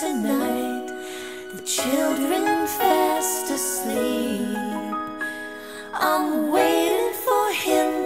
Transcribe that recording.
tonight. The children fast asleep. I'm waiting for him.